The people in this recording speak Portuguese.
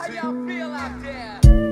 How y'all feel out there?